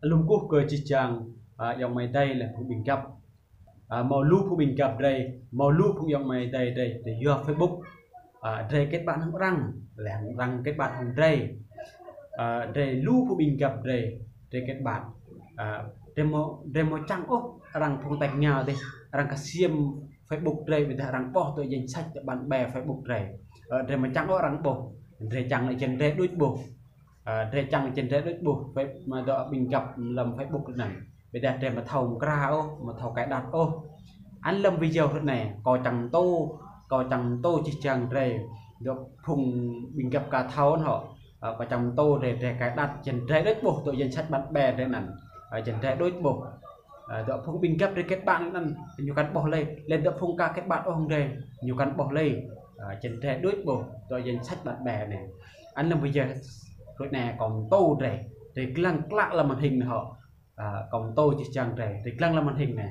lungkuh ke cicang yang mai dai le pu màu lưu lu bình cấp à, đây màu lu phụ dòng mày tay đây để yo facebook. À, đây kết bạn không răng, là răng kết bạn hang đây lưu lu bình cấp đây đây kết bạn. Demo demo chang ô răng phong tạch nhà đây, răng cả xiêm facebook đây bây giờ răng bỏ tôi danh sách bạn bè facebook dai demo chang ô răng bỏ đây chẳng lại chân đây đuôi bỏ rê chăng trên rê đất buộc phải mà đó bình gặp lầm phải buộc này. Bây giờ để mà thầu ra ô, mà thầu cái đặt ô. Anh lâm video này, có chẳng tô, có chẳng tô chỉ chẳng rê được phùng bình gặp cả thầu họ. Ờ, Và chẳng tô để để cái đặt trên rê đất buộc tội danh sách bạn bè đây này. Ờ, trên rê đối buộc đó phùng bình gặp để kết bạn nên nhiều cán bỏ lên lên đỡ phùng ca kết bạn ông không nhiều cán bỏ lên trên rê đối buộc rồi danh sách bạn bè này. Anh lâm video rồi nè còn tô rẻ thì lăng lạ là màn hình họ. À, còn tô chỉ chẳng rẻ thì lăng là màn hình này.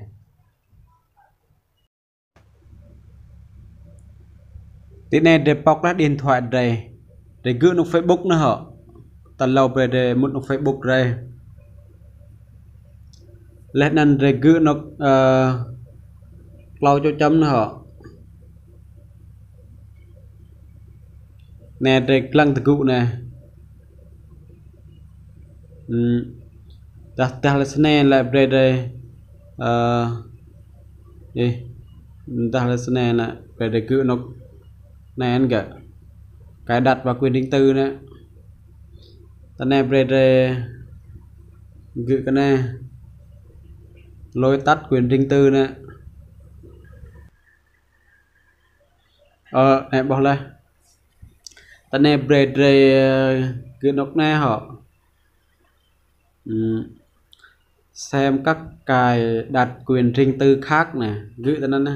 Thế này để bọc ra điện thoại rẻ để gửi nó Facebook nữa họ. Tần lâu về để một nó Facebook rẻ lên năn để gửi nó ờ, uh, lâu cho chấm nữa họ. Nè để lăng từ cụ nè dah dah le sene le brede uh eh dah le sene là brede cứ nó này anh cả. Cài đặt vào quyền định tư nữa ta này brede gửi cái này. Lối tắt quyền định tư nữa ờ này, bỏ lên ta này brede ờ, cứ nó này họ. Ừ. xem các cài đặt quyền riêng tư khác nè, gửi tới nó nè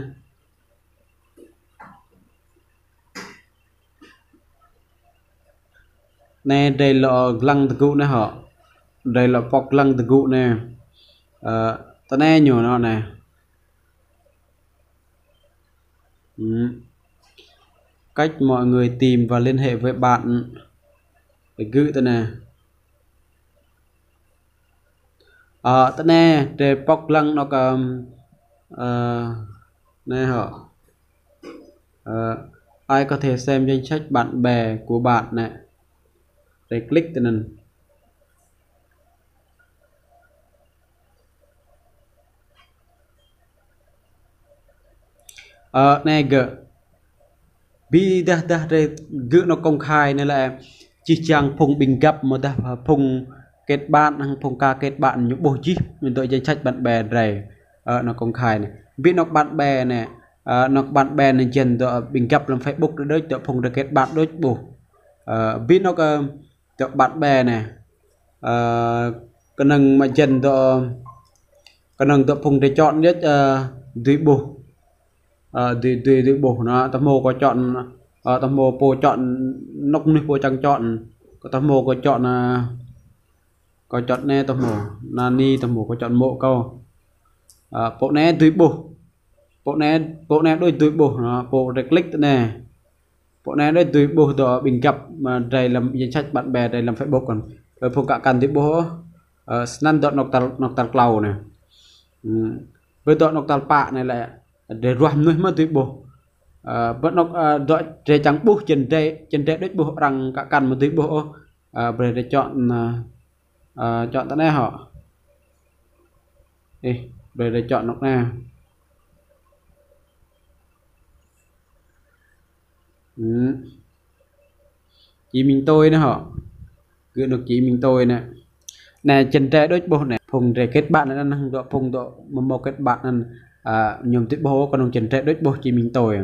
nè đây là lăng tự cụ nè họ. Đây là bọc lăng tự cụ nè. Ờ ta nè nhiều nó nè. Ừ. Cách mọi người tìm và liên hệ với bạn. Để gửi tới nè. Ờ uh, nè để bọc lăng nó cầm ờ nè họ ờ ai có thể xem danh sách bạn bè của bạn này để click tên này ờ nè gỡ bi đã dah để gỡ nó công khai nên là chỉ chẳng phùng bình gặp mà dah phùng គេតបាននឹងភងការគេតបានញុបុសជីមានតយ៉ាងឆាច់បាត់បែរ៉េនៅកងខៃនេះវានៅបាត់បែណែនៅបាត់បែនឹងចិនទៅបង្កាប់លើ Facebook ដូចទៅភងរកេតបាត់ដូចបុសវានៅទៅបាត់បែណែអឺកនឹងមកចិនទៅកនឹងទៅភងទៅចតនេះឌីបុសឌីឌីឌីបុសណាតមកក៏ចតតមកពោចតនុកនេះពោចង់ចតក៏តមកក៏ចតណា có chọn nè tầm mù nani tầm mù có chọn mộ câu. À, bộ nè túi bộ bộ nè bộ nè đôi túi bộ nó bộ để click nè. Bộ nè đôi túi bộ đó bình gặp mà đây làm danh sách bạn bè đây làm facebook còn. Rồi phụ cả cần túi bộ ờ đọt nọc tal nọc tal cloud này ừ. với đọt nọc tal pạ này lại để ruam nuôi mà túi bộ vẫn ờ, nọc dọn để trắng bút trên đây trên đây đôi bộ rằng cả cần một túi bộ à để chọn ờ, à, chọn tên này họ đi về để chọn lúc nào? Ừ. chỉ mình tôi nữa họ gửi được chỉ mình tôi nè. Nè chân trẻ đôi bộ này phùng để kết bạn nên năng độ phùng độ một một kết bạn nên à nhóm tiếp bố còn đồng chân trẻ đôi bộ chỉ mình tôi.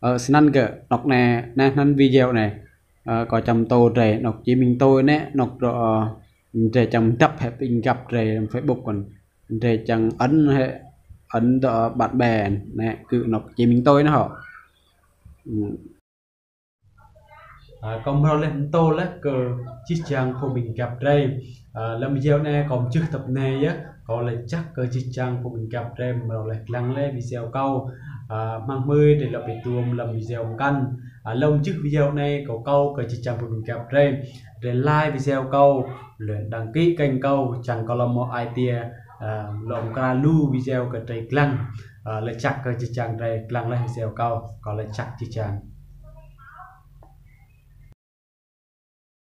Ờ xin gỡ nọc nè nè năn video này à, ờ, có chăm tô trẻ nọc chỉ mình tôi nè nọc độ để chẳng tập hết tình gặp để facebook còn để chẳng ấn hệ ấn đỡ bạn bè nè cứ nó chỉ mình tôi nó họ. Ừ. À, còn bao lên tôi là cờ chiếc trang của mình gặp đây à, làm video này còn chưa tập này á có lẽ chắc cơ chiếc trang của mình gặp đây mà lại lắng lên video câu à, mang mươi để là bị tuồng làm video căn à, lông trước video này có câu cái chỉ chẳng phụ kẹp gặp đây để like video câu luyện đăng ký kênh câu chẳng à, có à, là một idea à, lồng ca lưu video cái trái lăng à, là chặt cái chỉ chẳng đây lăng lên video câu có là chặt chỉ chẳng